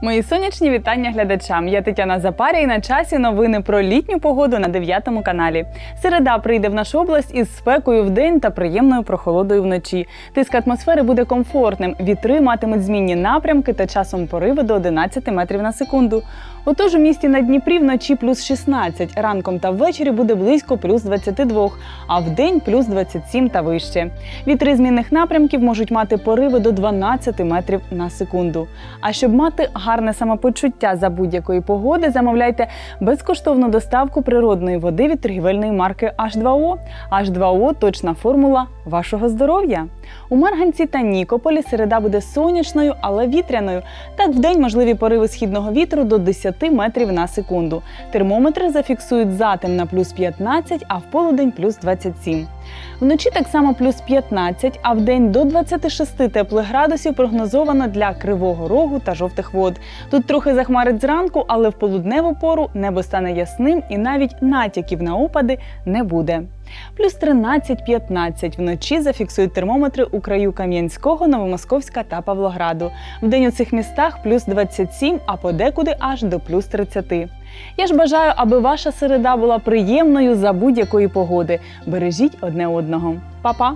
Мої сонячні вітання глядачам. Я Тетяна Запаря і на часі новини про літню погоду на 9 каналі. Середа прийде в нашу область із спекою в день та приємною прохолодою вночі. Тиск атмосфери буде комфортним. Вітри матимуть змінні напрямки та часом пориви до 11 метрів на секунду. Отож у місті на Дніпрі вночі плюс 16, ранком та ввечері буде близько плюс 22, а в день плюс 27 та вище. Вітри змінних напрямків можуть мати пориви до 12 метрів на секунду. А щоб мати гарне самопочуття за будь-якої погоди, замовляйте безкоштовну доставку природної води від торгівельної марки H2O. H2O – точна формула вашого здоров'я. У Марганці та Нікополі середа буде сонячною, але вітряною. Так вдень можливі пориви східного вітру до 10 метрів на секунду. Термометри зафіксують затем на плюс 15, а в полудень плюс 27. Вночі так само плюс 15, а в день до 26 теплих градусів прогнозовано для Кривого Рогу та жовтих вод. Тут трохи захмарить зранку, але в полудневу пору небо стане ясним і навіть натяків на опади не буде. Плюс 13-15 вночі зафіксують термометри у краю Кам'янського, Новомосковська та Павлограду. Вдень у цих містах плюс 27, а подекуди аж до плюс 30. Я ж бажаю, аби ваша середа була приємною за будь-якої погоди. Бережіть одне одного. Па-па!